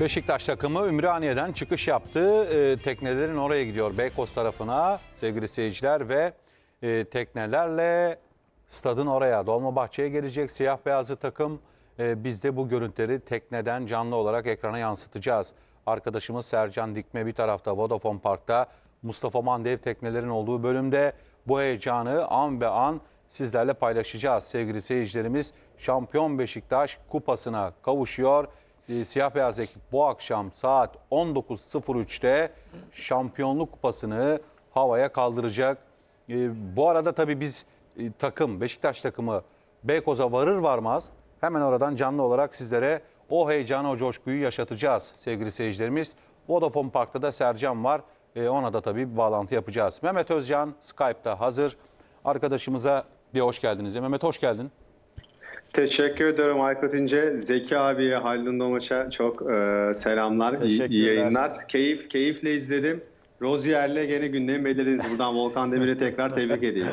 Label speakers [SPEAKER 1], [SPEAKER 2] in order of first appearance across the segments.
[SPEAKER 1] Beşiktaş takımı Ümraniye'den çıkış yaptı. Ee, teknelerin oraya gidiyor Beykoz tarafına sevgili seyirciler ve e, teknelerle stadın oraya Dolmabahçe'ye gelecek siyah beyazlı takım. Ee, biz de bu görüntüleri tekneden canlı olarak ekrana yansıtacağız. Arkadaşımız Sercan Dikme bir tarafta Vodafone Park'ta Mustafa Mandev teknelerin olduğu bölümde bu heyecanı an be an sizlerle paylaşacağız. Sevgili seyircilerimiz Şampiyon Beşiktaş kupasına kavuşuyor. Ee, Siyah beyaz ekip bu akşam saat 19.03'te şampiyonluk kupasını havaya kaldıracak. Ee, Bu arada tabii biz e, takım, Beşiktaş takımı Beykoz'a varır varmaz hemen oradan canlı olarak sizlere o heyecanı, o coşkuyu yaşatacağız sevgili seyircilerimiz. Vodafone Park'ta da Sercan var. Ee, Ona da tabii bir bağlantı yapacağız. Mehmet Özcan Skype'da hazır. Arkadaşımıza bir hoş geldiniz. Mehmet hoş geldin.
[SPEAKER 2] Teşekkür ederim Aykut İnce. Zeki abiye, Haldun Domaç'a çok e, selamlar, iyi, yayınlar. Keyif, keyifle izledim. Rozier'le gene gündemi belirlediniz. Buradan Volkan Demir'e tekrar tebrik edeyim.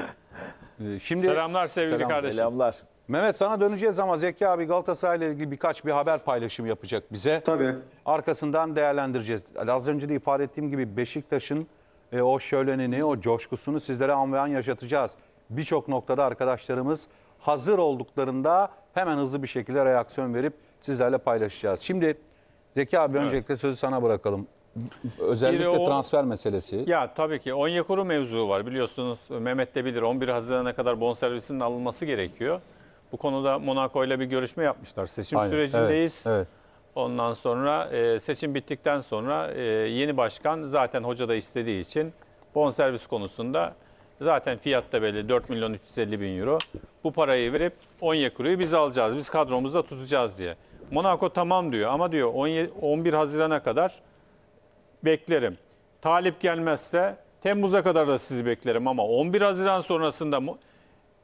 [SPEAKER 1] Ee, Şimdi
[SPEAKER 3] Selamlar sevgili
[SPEAKER 1] Selam,
[SPEAKER 3] kardeşim.
[SPEAKER 4] Selamlar.
[SPEAKER 1] Mehmet sana döneceğiz ama Zeki abi Galatasaray ile ilgili birkaç bir haber paylaşımı yapacak bize.
[SPEAKER 2] Tabii.
[SPEAKER 1] Arkasından değerlendireceğiz. Az önce de ifade ettiğim gibi Beşiktaş'ın e, o şölenini, o coşkusunu sizlere an ve an yaşatacağız. Birçok noktada arkadaşlarımız hazır olduklarında hemen hızlı bir şekilde reaksiyon verip sizlerle paylaşacağız. Şimdi Zeki abi öncelikle sözü sana bırakalım. Özellikle
[SPEAKER 3] o-
[SPEAKER 1] transfer meselesi.
[SPEAKER 3] Ya tabii ki Onyekuru mevzu var biliyorsunuz Mehmet de bilir 11 Haziran'a kadar bonservisinin alınması gerekiyor. Bu konuda Monaco ile bir görüşme yapmışlar. Seçim
[SPEAKER 1] Aynen,
[SPEAKER 3] sürecindeyiz.
[SPEAKER 1] Evet, evet.
[SPEAKER 3] Ondan sonra e, seçim bittikten sonra e, yeni başkan zaten hoca da istediği için bonservis konusunda zaten fiyat da belli 4 milyon 350 bin euro. Bu parayı verip Onyekuru'yu biz alacağız. Biz kadromuzda tutacağız diye. Monaco tamam diyor ama diyor 17 11 Haziran'a kadar beklerim. Talip gelmezse Temmuz'a kadar da sizi beklerim ama 11 Haziran sonrasında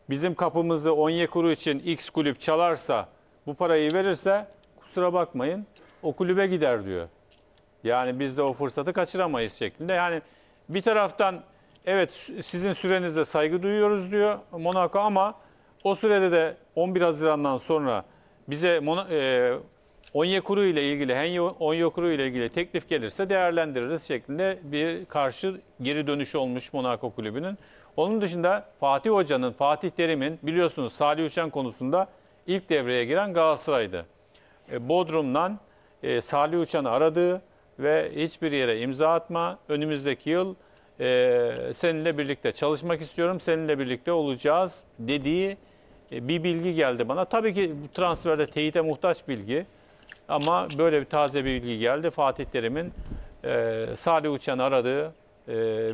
[SPEAKER 3] bizim kapımızı Onyekuru için X kulüp çalarsa bu parayı verirse kusura bakmayın o kulübe gider diyor. Yani biz de o fırsatı kaçıramayız şeklinde. Yani bir taraftan evet sizin sürenizde saygı duyuyoruz diyor Monaco ama o sürede de 11 Haziran'dan sonra bize Mona- e, Onyekuru ile ilgili, Henyo Onyekuru ile ilgili teklif gelirse değerlendiririz şeklinde bir karşı geri dönüş olmuş Monaco kulübünün. Onun dışında Fatih Hoca'nın, Fatih Terim'in biliyorsunuz Salih Uçan konusunda ilk devreye giren Galatasaray'dı. E, Bodrum'dan e, Salih Uçan'ı aradığı ve hiçbir yere imza atma. Önümüzdeki yıl e, seninle birlikte çalışmak istiyorum, seninle birlikte olacağız dediği bir bilgi geldi bana. Tabii ki transferde teyite muhtaç bilgi ama böyle bir taze bir bilgi geldi. Fatih Terim'in e, Salih Uçan'ı aradığı e,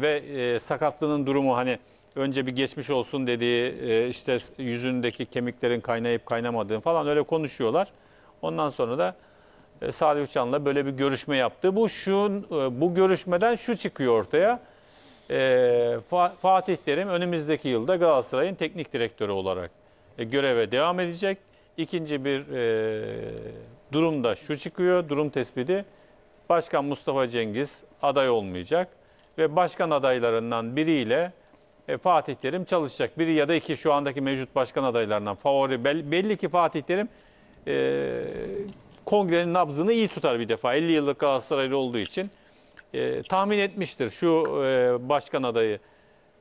[SPEAKER 3] ve e, sakatlığının durumu hani önce bir geçmiş olsun dediği e, işte yüzündeki kemiklerin kaynayıp kaynamadığını falan öyle konuşuyorlar. Ondan sonra da e, Salih Uçan'la böyle bir görüşme yaptı. Bu şu e, bu görüşmeden şu çıkıyor ortaya. E, Fa- Fatih Terim önümüzdeki yılda Galatasaray'ın teknik direktörü olarak e, göreve devam edecek. İkinci bir e, durumda şu çıkıyor, durum tespiti. Başkan Mustafa Cengiz aday olmayacak ve başkan adaylarından biriyle e, Fatih Terim çalışacak. Biri ya da iki şu andaki mevcut başkan adaylarından favori. Bel- belli ki Fatih Terim e, kongrenin nabzını iyi tutar bir defa. 50 yıllık Galatasaraylı olduğu için e, tahmin etmiştir. Şu e, başkan adayı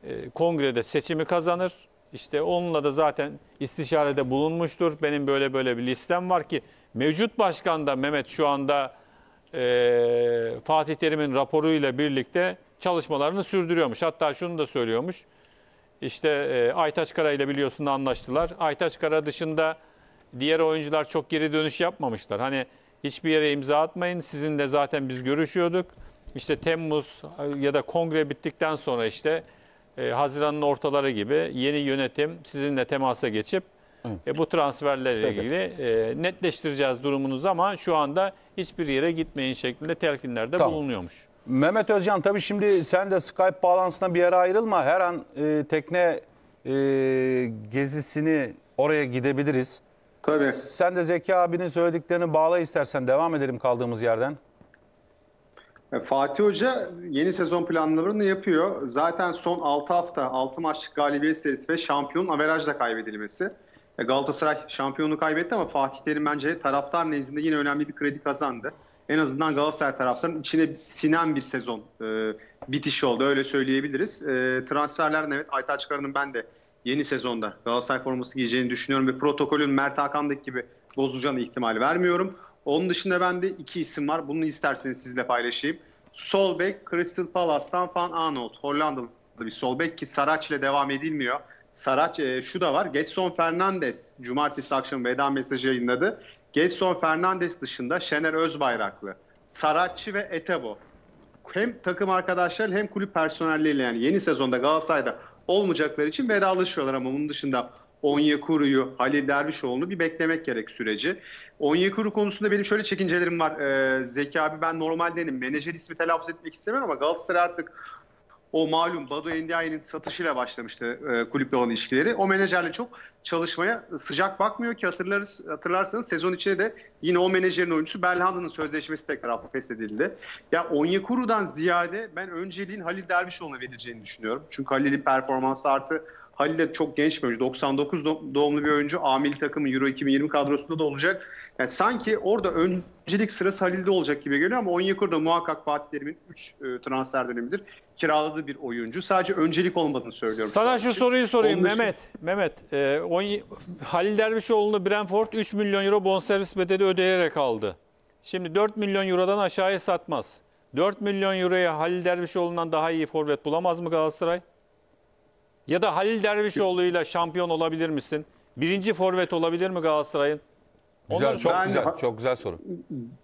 [SPEAKER 3] e, kongrede seçimi kazanır. İşte onunla da zaten istişarede bulunmuştur. Benim böyle böyle bir listem var ki mevcut başkan da Mehmet şu anda e, Fatih Terim'in raporuyla birlikte çalışmalarını sürdürüyormuş. Hatta şunu da söylüyormuş. İşte e, Aytaç Kara ile biliyorsun anlaştılar. Aytaç Kara dışında diğer oyuncular çok geri dönüş yapmamışlar. Hani hiçbir yere imza atmayın. Sizinle zaten biz görüşüyorduk. İşte Temmuz ya da kongre bittikten sonra işte e, Haziran'ın ortaları gibi yeni yönetim sizinle temasa geçip e, bu transferlerle
[SPEAKER 1] Peki.
[SPEAKER 3] ilgili e, netleştireceğiz durumunuzu ama şu anda hiçbir yere gitmeyin şeklinde telkinlerde
[SPEAKER 1] Tamam.
[SPEAKER 3] bulunuyormuş.
[SPEAKER 1] Mehmet Özcan tabii şimdi sen de Skype bağlantısına bir yere ayrılma. Her an e, tekne e, gezisini oraya gidebiliriz.
[SPEAKER 2] Tabii.
[SPEAKER 1] Sen de Zeki abinin söylediklerini bağla istersen devam edelim kaldığımız yerden.
[SPEAKER 2] E, Fatih Hoca yeni sezon planlarını yapıyor. Zaten son 6 hafta 6 maçlık galibiyet serisi ve şampiyonun averajla kaybedilmesi. E, Galatasaray şampiyonluğu kaybetti ama Fatih Terim bence taraftar nezdinde yine önemli bir kredi kazandı. en azından Galatasaray taraftarının içine sinen bir sezon e, bitişi oldu. Öyle söyleyebiliriz. E, transferlerin evet Aytaç Karan'ın ben de yeni sezonda Galatasaray forması giyeceğini düşünüyorum ve protokolün Mert Hakan'daki gibi bozacağını ihtimal vermiyorum. Onun dışında bende iki isim var. Bunu isterseniz sizle paylaşayım. Sol bek Crystal Palace'tan Van Arnold. Hollandalı bir sol bek ki Saraç ile devam edilmiyor. Saraç e, şu da var. Getson Fernandes cumartesi akşamı veda mesajı yayınladı. Getson Fernandes dışında Şener Özbayraklı, Saratçı ve Etebo hem takım arkadaşları hem kulüp personelleriyle yani yeni sezonda Galatasaray'da olmayacakları için vedalaşıyorlar ama bunun dışında Onyekuru'yu, Halil Dervişoğlu'nu bir beklemek gerek süreci. Onyekuru konusunda benim şöyle çekincelerim var. Ee, Zeki abi ben normaldenim. Menajer ismi telaffuz etmek istemiyorum ama Galatasaray artık o malum Badu Endiaye'nin satışıyla başlamıştı e, kulüple olan ilişkileri. O menajerle çok çalışmaya sıcak bakmıyor ki hatırlarız, hatırlarsanız sezon içinde de yine o menajerin oyuncusu Belhanda'nın sözleşmesi tekrar feshedildi. Ya Onyekuru'dan ziyade ben önceliğin Halil Dervişoğlu'na verileceğini düşünüyorum. Çünkü Halil'in performansı artı Halil de çok genç bir oyuncu. 99 do- doğumlu bir oyuncu. Amil takımın Euro 2020 kadrosunda da olacak. Yani sanki orada öncelik sırası Halil'de olacak gibi geliyor ama Onyekuru da muhakkak Fatih Terim'in 3 transfer dönemidir. Kiraladığı bir oyuncu. Sadece öncelik olmadığını söylüyorum.
[SPEAKER 3] Sana
[SPEAKER 2] an
[SPEAKER 3] şu
[SPEAKER 2] için.
[SPEAKER 3] soruyu sorayım
[SPEAKER 2] Onun
[SPEAKER 3] Mehmet. Mehmet, e, on- Halil Dervişoğlu'nu Brentford 3 milyon euro bonservis bedeli ödeyerek aldı. Şimdi 4 milyon eurodan aşağıya satmaz. 4 milyon euroya Halil Dervişoğlu'ndan daha iyi forvet bulamaz mı Galatasaray? Ya da Halil Dervişoğlu'yla şampiyon olabilir misin? Birinci forvet olabilir mi Galatasaray'ın?
[SPEAKER 1] Güzel,
[SPEAKER 3] Onları
[SPEAKER 1] çok
[SPEAKER 2] ben-
[SPEAKER 1] güzel, çok güzel soru.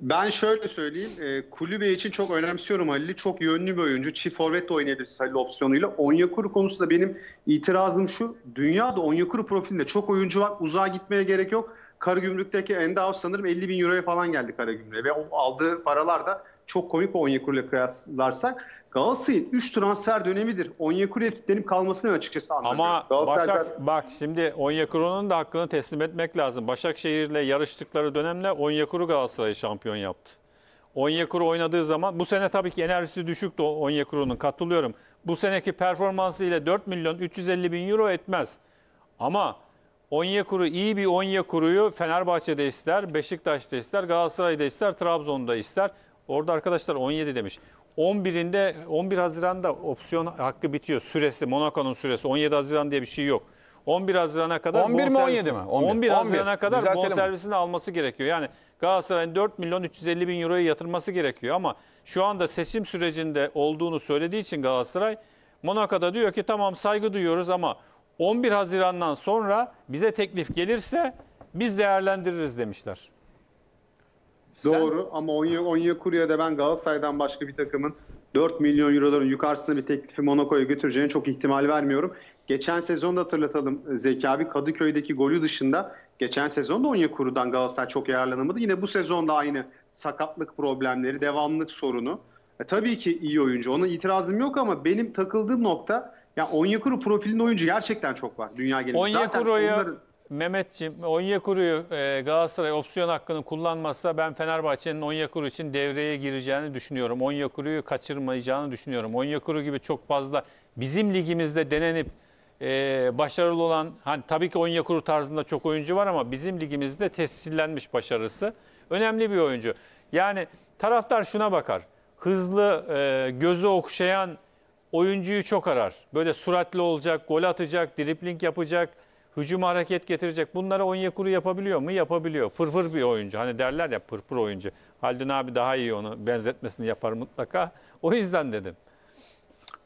[SPEAKER 2] Ben şöyle söyleyeyim. E, kulübe için çok önemsiyorum Halil'i. Çok yönlü bir oyuncu. Çift forvet de oynayabilir Halil opsiyonuyla. Onyekuru konusunda benim itirazım şu. Dünyada Onyekuru profilinde çok oyuncu var. Uzağa gitmeye gerek yok. Karagümrük'teki Endao sanırım 50 bin euroya falan geldi Karagümrük'e. Ve o aldığı paralar da çok komik Onyekuru'yla kıyaslarsak. Galatasaray'ın 3 transfer dönemidir. Onyekuru'ya kilitlenip kalmasını açıkçası anlamıyorum.
[SPEAKER 3] Ama
[SPEAKER 2] Galatasaray
[SPEAKER 3] Başak bak şimdi Onyekuru'nun da hakkını teslim etmek lazım. Başakşehir'le yarıştıkları dönemde Onyekuru Galatasaray'ı şampiyon yaptı. Onyekuru oynadığı zaman bu sene tabii ki enerjisi düşüktü Onyekuru'nun katılıyorum. Bu seneki performansı ile 4 milyon 350 bin euro etmez. Ama Onyekuru iyi bir Onyekuru'yu Fenerbahçe'de ister, Beşiktaş'ta ister, Galatasaray'da ister, Trabzon'da ister. Orada arkadaşlar 17 demiş. 11'inde 11 Haziran'da opsiyon hakkı bitiyor. Süresi Monaco'nun süresi 17 Haziran diye bir şey yok. 11 Haziran'a kadar
[SPEAKER 1] 11 mi,
[SPEAKER 3] bonservis-
[SPEAKER 1] 17 mi?
[SPEAKER 3] 11,
[SPEAKER 1] 11.
[SPEAKER 3] Haziran'a kadar bonservisini alması gerekiyor. Yani Galatasaray'ın 4 milyon 350 bin euroyu yatırması gerekiyor ama şu anda seçim sürecinde olduğunu söylediği için Galatasaray Monaco'da diyor ki tamam saygı duyuyoruz ama 11 Haziran'dan sonra bize teklif gelirse biz değerlendiririz demişler.
[SPEAKER 1] Sen-
[SPEAKER 2] Doğru ama Onye, Onyekuru'ya da ben Galatasaray'dan başka bir takımın 4 milyon euroların yukarısında bir teklifi Monaco'ya götüreceğine çok ihtimal vermiyorum. Geçen sezonda hatırlatalım Zeki abi Kadıköy'deki golü dışında geçen sezonda Onyekuru'dan Galatasaray çok yararlanamadı. Yine bu sezonda aynı sakatlık problemleri, devamlılık sorunu. E, tabii ki iyi oyuncu. Ona itirazım yok ama benim takıldığım nokta ya Onyekuru profilinde oyuncu gerçekten çok var dünya genelinde. Zaten
[SPEAKER 3] Onyekuru'ya
[SPEAKER 2] onların-
[SPEAKER 3] Mehmetciğim Onyekuru'yu e, Galatasaray opsiyon hakkını kullanmazsa ben Fenerbahçe'nin Onyekuru için devreye gireceğini düşünüyorum. Onyekuru'yu kaçırmayacağını düşünüyorum. Onyekuru gibi çok fazla bizim ligimizde denenip e, başarılı olan hani tabii ki Onyekuru tarzında çok oyuncu var ama bizim ligimizde tescillenmiş başarısı. Önemli bir oyuncu. Yani taraftar şuna bakar. Hızlı, e, gözü okşayan oyuncuyu çok arar. Böyle suratlı olacak, gol atacak, dripling yapacak, hücuma hareket getirecek. Bunları Onyekuru yapabiliyor mu? Yapabiliyor. Fırfır bir oyuncu. Hani derler ya pırpır oyuncu. Haldun abi daha iyi onu benzetmesini yapar mutlaka. O yüzden dedim.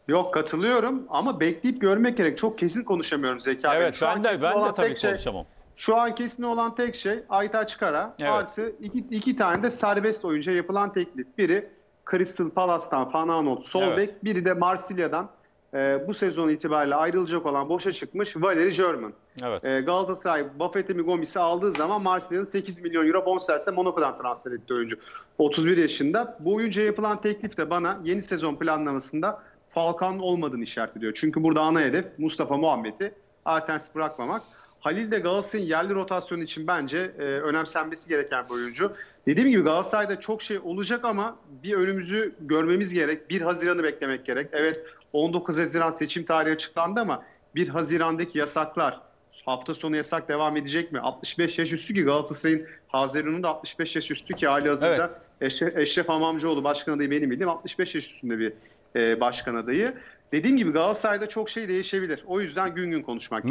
[SPEAKER 2] Yok katılıyorum ama bekleyip görmek gerek. Çok kesin konuşamıyorum Zeki abi.
[SPEAKER 3] Evet
[SPEAKER 2] Şu an
[SPEAKER 3] ben de ben de tabii
[SPEAKER 2] şey-
[SPEAKER 3] konuşamam.
[SPEAKER 2] Şu an kesin olan tek şey Aytaç Kara
[SPEAKER 3] Evet.
[SPEAKER 2] artı iki, iki tane de serbest oyuncuya yapılan teklif. Biri Crystal Palace'tan Fanaanot sol
[SPEAKER 3] Evet.
[SPEAKER 2] bek, biri de Marsilya'dan e, bu sezon itibariyle ayrılacak olan boşa çıkmış Valeri German.
[SPEAKER 3] Evet.
[SPEAKER 2] E, Galatasaray Buffett'i Gomis'i aldığı zaman Marsilya'nın 8 milyon euro bonservise Monaco'dan transfer etti oyuncu. 31 yaşında. Bu oyuncuya yapılan teklif de bana yeni sezon planlamasında Falcao olmadığını işaret ediyor. Çünkü burada ana hedef Mustafa Muhammed'i alternatif bırakmamak. Halil de Galatasaray'ın yerli rotasyonu için bence e, önemsenmesi gereken bir oyuncu. Dediğim gibi Galatasaray'da çok şey olacak ama bir önümüzü görmemiz gerek. 1 Haziran'ı beklemek gerek. Evet 19 Haziran seçim tarihi açıklandı ama 1 Haziran'daki yasaklar hafta sonu yasak devam edecek mi? 65 yaş üstü ki Galatasaray'ın Haziran'ın da 65 yaş üstü ki hali hazırda Eşref, Eşref Hamamcıoğlu başkan adayı benim bildiğim 65 yaş üstünde bir e, başkan adayı. Dediğim gibi Galatasaray'da çok şey değişebilir. O yüzden gün gün konuşmak